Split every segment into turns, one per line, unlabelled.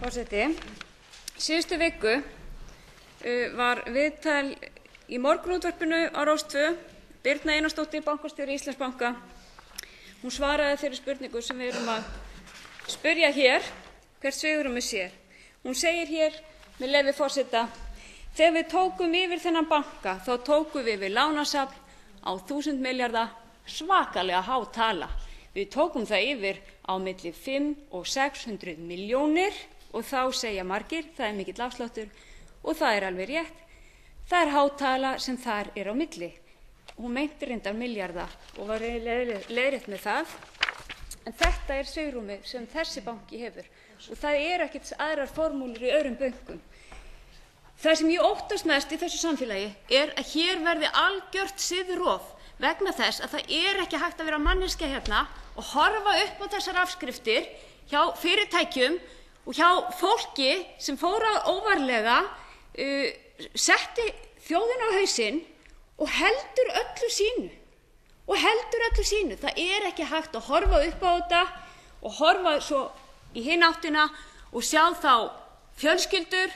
forseti. Síðustu viku var viðtal í morgunútvarpinu á rás tvö. Birna einarsdóttir bankastjóri íslandsbanka hún svaraði þeirri spurningu sem við erum að spyrja hér hvert svigrúmið sé. Hún segir hér með leyfi forseta þegar við tókum yfir þennan banka þá tókum við yfir lánasafn á þúsund milljarða svakalega há tala. Við tókum það yfir á milli fimm og sex hundruð milljónir og þá segja margir það er mikill afsláttur. Og það er alveg rétt. Það er há tala sem þar er á milli. Hún meinti reyndar milljarða og var leiðrétt með það. En þetta er svigrúmið sem þessi banki hefur. Og það eru ekkert aðrar formúlur í öðrum bönkum. Það sem ég óttast mest í þessu samfélagi er að hér verði algjört siðrof vegna þess að það er ekki hægt að vera manneskja hérna og horfa upp á þessar afskriftir hjá fyrirtækjum og hjá fólki sem fór óvarlega setti þjóðina á hausinn og heldur öllu sínu. Og heldur öllu sínu. Það er ekki hægt að horfa upp á þetta og horfa svo í hinn áttina og sjá þá fjölskyldur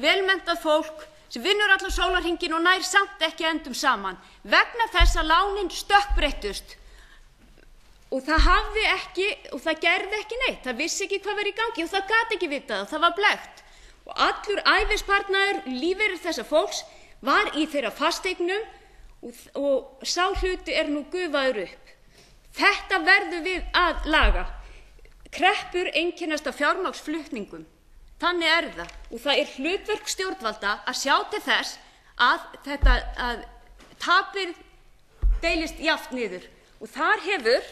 velmenntað fólk sem vinnur allan sólarhingin og nær samt ekki endum saman. Vegna þess að lánin stökkbreyttust og það hafði ekki og það gerði ekki neitt. Það vissi ekki hvað verið í gangi og það gat ekki vitað og það var blekt og allur æfispartnaður lífeyrir þessa fólks var í þeirra fasteignum og, og sá hluti er nú gufaður upp. Þetta verður við að laga. Kreppur einkennast af fjármagnsflutningum þannig er það. Og það er hlutverk stjórnvalda að sjá til þess að þetta að tapið deilist jafnt niður. Og þar hefur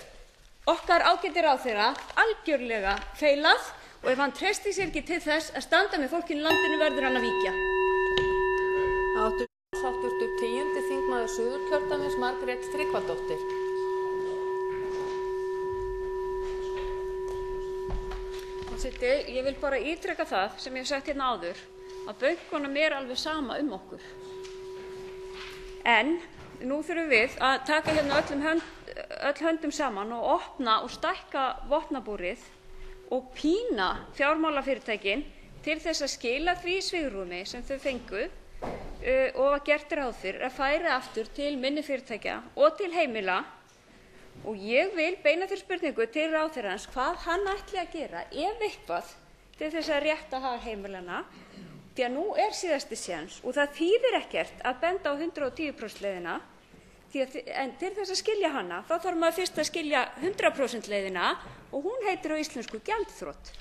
okkar ágæti ráðherra algjörlega feilað og ef hann treystir sér ekki til þess að standa með fólkinu í landinu verður hann að víkja ég vil bara ítreka það sem ég hef sagt hérna áður að bönkunum er alveg sama um okkur. En nú þurfum við að taka hérna öllum hönd, öll höndum saman og opna og stækka vopnabúrið og pína fjármálafyrirtækin til þess að skila því svigrúmi sem þau fengu uh, og var gert ráð fyrir að færa aftur til minni fyrirtækja og til heimila. Og ég vil beina þeirri spurningu til ráðherrans hvað hann ætli að gera ef eitthvað til þess að rétta hag heimilanna. Því að nú er síðasti séns og það þýðir ekkert að benda á 110% leiðina en til þess að skilja hana þá þarf maður fyrst að skilja 100% leiðina og hún heitir á íslensku gjaldþrot